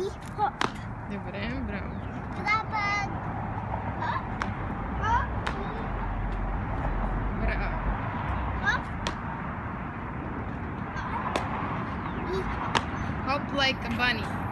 Hop, hopp. Добре, браво. Hop hop, hop, hop like a bunny.